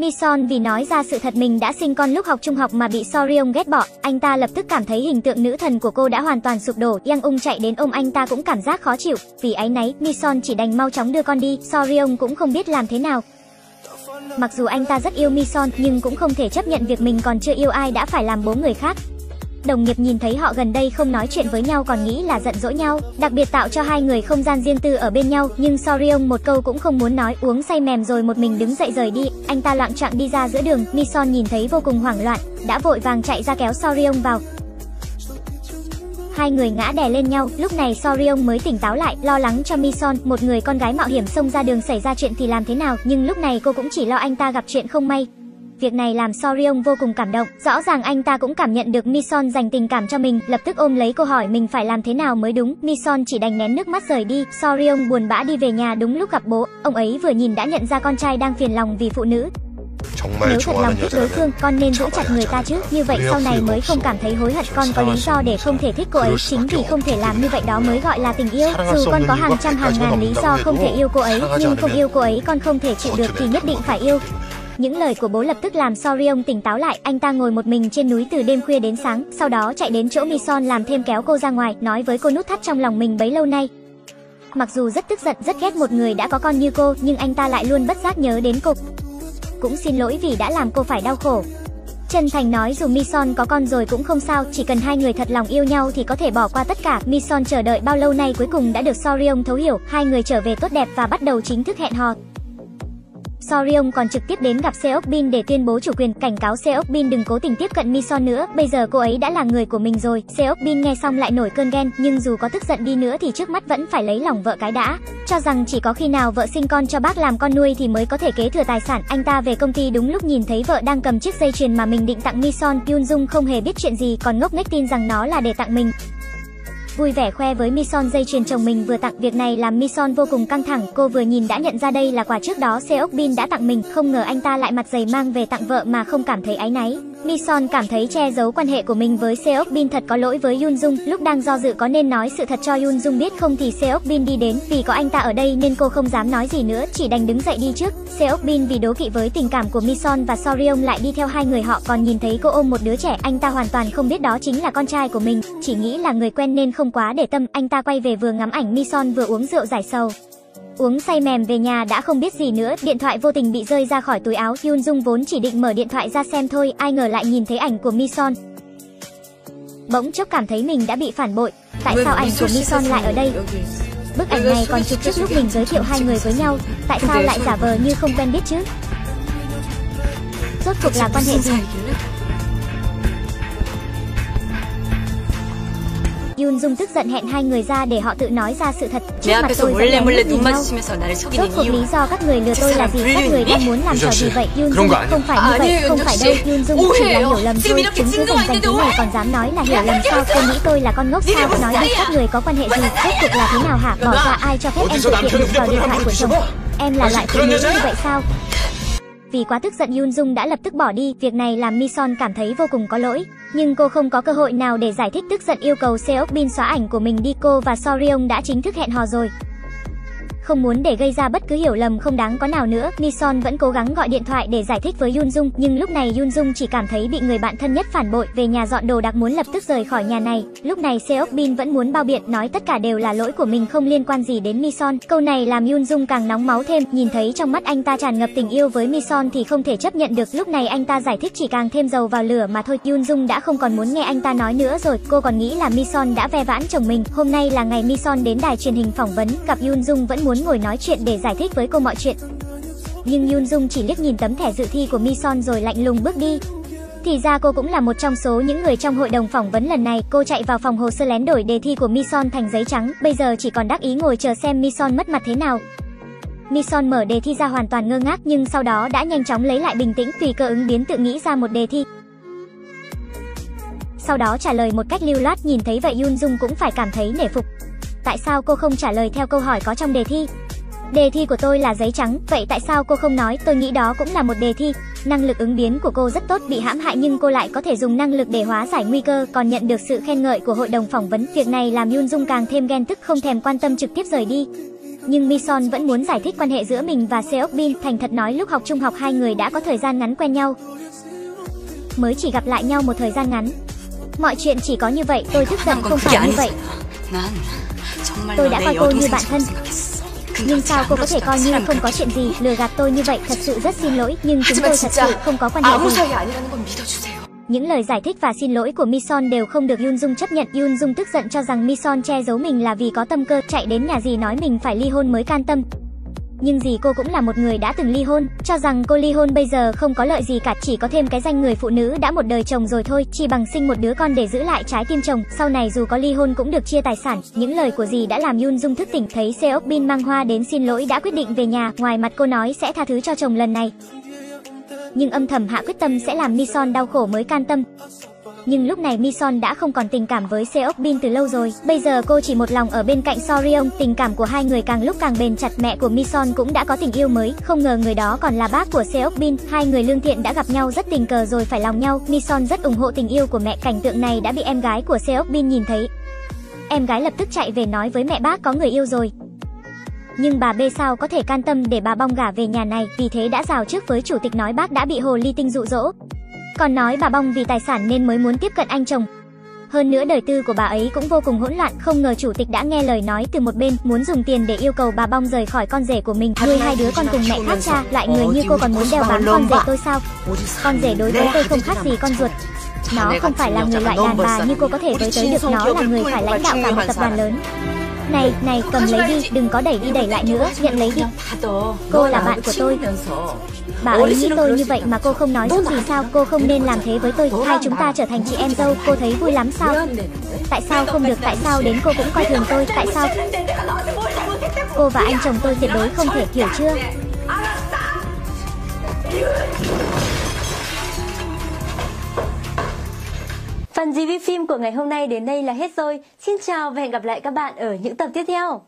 Mison vì nói ra sự thật mình đã sinh con lúc học trung học mà bị Sorion ghét bỏ, anh ta lập tức cảm thấy hình tượng nữ thần của cô đã hoàn toàn sụp đổ. Yang Ung chạy đến ôm anh ta cũng cảm giác khó chịu, vì áy náy, Mison chỉ đành mau chóng đưa con đi. Sorion cũng không biết làm thế nào. Mặc dù anh ta rất yêu Mison nhưng cũng không thể chấp nhận việc mình còn chưa yêu ai đã phải làm bố người khác. Đồng nghiệp nhìn thấy họ gần đây không nói chuyện với nhau còn nghĩ là giận dỗi nhau, đặc biệt tạo cho hai người không gian riêng tư ở bên nhau, nhưng Sorion một câu cũng không muốn nói, uống say mềm rồi một mình đứng dậy rời đi. Anh ta loạn trạng đi ra giữa đường, Mison nhìn thấy vô cùng hoảng loạn, đã vội vàng chạy ra kéo Sorion vào. Hai người ngã đè lên nhau, lúc này Sorion mới tỉnh táo lại, lo lắng cho Mison, một người con gái mạo hiểm xông ra đường xảy ra chuyện thì làm thế nào, nhưng lúc này cô cũng chỉ lo anh ta gặp chuyện không may, Việc này làm Sorion vô cùng cảm động, rõ ràng anh ta cũng cảm nhận được Mison dành tình cảm cho mình, lập tức ôm lấy câu hỏi mình phải làm thế nào mới đúng. Mison chỉ đành nén nước mắt rời đi, Sorion buồn bã đi về nhà đúng lúc gặp bố, ông ấy vừa nhìn đã nhận ra con trai đang phiền lòng vì phụ nữ. Nếu thật lòng thích đối phương, con nên giữ chặt người ta chứ, như vậy sau này mới không cảm thấy hối hận. Con có lý do để không thể thích cô ấy, chính vì không thể làm như vậy đó mới gọi là tình yêu. Dù con có hàng trăm hàng ngàn lý do không thể yêu cô ấy, nhưng không yêu cô ấy con không thể chịu được thì nhất định phải yêu. Những lời của bố lập tức làm Sorion tỉnh táo lại, anh ta ngồi một mình trên núi từ đêm khuya đến sáng, sau đó chạy đến chỗ Mison làm thêm kéo cô ra ngoài, nói với cô nút thắt trong lòng mình bấy lâu nay. Mặc dù rất tức giận, rất ghét một người đã có con như cô, nhưng anh ta lại luôn bất giác nhớ đến cô. Cũng xin lỗi vì đã làm cô phải đau khổ. Chân thành nói dù Mison có con rồi cũng không sao, chỉ cần hai người thật lòng yêu nhau thì có thể bỏ qua tất cả. Mison chờ đợi bao lâu nay cuối cùng đã được Sorion thấu hiểu, hai người trở về tốt đẹp và bắt đầu chính thức hẹn hò. Sorion còn trực tiếp đến gặp Seok Bin để tuyên bố chủ quyền, cảnh cáo Seok Bin đừng cố tình tiếp cận Mison nữa, bây giờ cô ấy đã là người của mình rồi. Seok Bin nghe xong lại nổi cơn ghen, nhưng dù có tức giận đi nữa thì trước mắt vẫn phải lấy lòng vợ cái đã. Cho rằng chỉ có khi nào vợ sinh con cho bác làm con nuôi thì mới có thể kế thừa tài sản. Anh ta về công ty đúng lúc nhìn thấy vợ đang cầm chiếc dây chuyền mà mình định tặng Mison, Yun Dung không hề biết chuyện gì, còn ngốc nghếch tin rằng nó là để tặng mình vui vẻ khoe với Mison dây chuyền chồng mình vừa tặng. Việc này làm Mison vô cùng căng thẳng, cô vừa nhìn đã nhận ra đây là quà trước đó Seokbin đã tặng mình, không ngờ anh ta lại mặt dày mang về tặng vợ mà không cảm thấy áy náy. Mison cảm thấy che giấu quan hệ của mình với Seok Bin thật có lỗi với Yun Dung, lúc đang do dự có nên nói sự thật cho Yun Dung biết không thì Seok Bin đi đến, vì có anh ta ở đây nên cô không dám nói gì nữa, chỉ đành đứng dậy đi trước. Seok Bin vì đố kỵ với tình cảm của Mison và Sorion lại đi theo hai người họ, còn nhìn thấy cô ôm một đứa trẻ, anh ta hoàn toàn không biết đó chính là con trai của mình, chỉ nghĩ là người quen nên không quá để tâm, anh ta quay về vừa ngắm ảnh Mison vừa uống rượu giải sầu. Uống say mềm về nhà đã không biết gì nữa, điện thoại vô tình bị rơi ra khỏi túi áo, Yun Dung vốn chỉ định mở điện thoại ra xem thôi, ai ngờ lại nhìn thấy ảnh của Mison. Bỗng chốc cảm thấy mình đã bị phản bội, tại sao ảnh của Mison lại ở đây? Bức ảnh này còn chụp trước lúc mình giới thiệu hai người với nhau, tại sao lại giả vờ như không quen biết chứ? Rốt cuộc là quan hệ gì? Yun Dung tức giận hẹn hai người ra để họ tự nói ra sự thật. Trước mặt tôi vẫn lén nhìn nhau. Rốt cuộc lý do các người lừa tôi là gì? Các người đang muốn làm trò gì vậy? Yun Dung không phải như vậy, không phải đâu. Yun Dung chỉ là hiểu lầm thôi. chúng cứ dành danh tiếng này còn dám nói là hiểu lầm sao? Cô nghĩ tôi là con ngốc sao? Nói đi các người có quan hệ gì? Rốt cuộc là thế nào hả? Bỏ ra ai cho phép em thực hiện được vào điện thoại của chồng? Em là loại phụ nữ như vậy sao? Vì quá tức giận Yun Dung đã lập tức bỏ đi, việc này làm Mison cảm thấy vô cùng có lỗi. Nhưng cô không có cơ hội nào để giải thích tức giận yêu cầu Seok Bin xóa ảnh của mình đi cô và Sorion đã chính thức hẹn hò rồi. Không muốn để gây ra bất cứ hiểu lầm không đáng có nào nữa, Nison vẫn cố gắng gọi điện thoại để giải thích với Yun Dung, nhưng lúc này Yun Dung chỉ cảm thấy bị người bạn thân nhất phản bội, về nhà dọn đồ đạc muốn lập tức rời khỏi nhà này. Lúc này Seok Bin vẫn muốn bao biện nói tất cả đều là lỗi của mình không liên quan gì đến Mison. Câu này làm Yun Dung càng nóng máu thêm, nhìn thấy trong mắt anh ta tràn ngập tình yêu với Mison thì không thể chấp nhận được. Lúc này anh ta giải thích chỉ càng thêm dầu vào lửa mà thôi. Yun Dung đã không còn muốn nghe anh ta nói nữa rồi. Cô còn nghĩ là Mison đã ve vãn chồng mình. Hôm nay là ngày Mison đến đài truyền hình phỏng vấn, gặp Yun Dung vẫn muốn ngồi nói chuyện để giải thích với cô mọi chuyện. Nhưng Yun Dung chỉ liếc nhìn tấm thẻ dự thi của Mi Son rồi lạnh lùng bước đi. Thì ra cô cũng là một trong số những người trong hội đồng phỏng vấn lần này. Cô chạy vào phòng hồ sơ lén đổi đề thi của Mi Son thành giấy trắng. Bây giờ chỉ còn đắc ý ngồi chờ xem Mi Son mất mặt thế nào. Mi Son mở đề thi ra hoàn toàn ngơ ngác, nhưng sau đó đã nhanh chóng lấy lại bình tĩnh, tùy cơ ứng biến tự nghĩ ra một đề thi. Sau đó trả lời một cách lưu loát, nhìn thấy vậy Yun Dung cũng phải cảm thấy nể phục. Tại sao cô không trả lời theo câu hỏi có trong đề thi? Đề thi của tôi là giấy trắng, vậy tại sao cô không nói? Tôi nghĩ đó cũng là một đề thi. Năng lực ứng biến của cô rất tốt, bị hãm hại nhưng cô lại có thể dùng năng lực để hóa giải nguy cơ, còn nhận được sự khen ngợi của hội đồng phỏng vấn. Việc này làm Yun Dung càng thêm ghen tức không thèm quan tâm trực tiếp rời đi. Nhưng Mison vẫn muốn giải thích quan hệ giữa mình và Seokbin, thành thật nói lúc học trung học hai người đã có thời gian ngắn quen nhau. Mới chỉ gặp lại nhau một thời gian ngắn. Mọi chuyện chỉ có như vậy, tôi tức giận không phải như vậy. Dạ, dạ. Tôi đã coi cô như bạn thân. Nhưng sao cô có thể coi như không có chuyện gì, lừa gạt tôi như vậy, thật sự rất xin lỗi, nhưng chúng tôi thật sự không có quan hệ gì. Những lời giải thích và xin lỗi của Mison đều không được Yun Dung chấp nhận. Yun Dung tức giận cho rằng Mison che giấu mình là vì có tâm cơ, chạy đến nhà dì nói mình phải ly hôn mới can tâm. Nhưng gì cô cũng là một người đã từng ly hôn, cho rằng cô ly hôn bây giờ không có lợi gì cả, chỉ có thêm cái danh người phụ nữ đã một đời chồng rồi thôi, chỉ bằng sinh một đứa con để giữ lại trái tim chồng, sau này dù có ly hôn cũng được chia tài sản. Những lời của dì đã làm Yun Dung thức tỉnh, thấy Seok Bin mang hoa đến xin lỗi đã quyết định về nhà, ngoài mặt cô nói sẽ tha thứ cho chồng lần này nhưng âm thầm hạ quyết tâm sẽ làm Mison đau khổ mới can tâm. Nhưng lúc này Mison đã không còn tình cảm với Seok Bin từ lâu rồi. Bây giờ cô chỉ một lòng ở bên cạnh Soryeong, tình cảm của hai người càng lúc càng bền chặt. Mẹ của Mison cũng đã có tình yêu mới, không ngờ người đó còn là bác của Seok Bin. Hai người lương thiện đã gặp nhau rất tình cờ rồi phải lòng nhau. Mison rất ủng hộ tình yêu của mẹ. Cảnh tượng này đã bị em gái của Seok Bin nhìn thấy. Em gái lập tức chạy về nói với mẹ bác có người yêu rồi. Nhưng bà B sao có thể can tâm để bà bong gả về nhà này, vì thế đã rào trước với chủ tịch nói bác đã bị hồ ly tinh dụ dỗ. Còn nói bà bong vì tài sản nên mới muốn tiếp cận anh chồng. Hơn nữa đời tư của bà ấy cũng vô cùng hỗn loạn, không ngờ chủ tịch đã nghe lời nói từ một bên, muốn dùng tiền để yêu cầu bà bong rời khỏi con rể của mình, nuôi hai đứa con cùng mẹ khác cha, lại người như cô còn muốn đeo bám con rể tôi sao? Con rể đối với tôi không khác gì con ruột. Nó không phải là người loại đàn bà như cô có thể với tới được nó là người phải lãnh đạo cả một tập đoàn lớn. Này, này, cầm lấy đi, đừng có đẩy đi đẩy lại nữa, nhận lấy đi. Cô là bạn của tôi. Bà ấy nghĩ tôi như vậy mà cô không nói giúp gì sao, cô không nên làm thế với tôi. Hai chúng ta trở thành chị em dâu, cô thấy vui lắm sao? Tại sao không được, tại sao đến cô cũng coi thường tôi, tại sao? Cô và anh chồng tôi tuyệt đối không thể hiểu chưa? Phần review phim của ngày hôm nay đến đây là hết rồi. Xin chào và hẹn gặp lại các bạn ở những tập tiếp theo.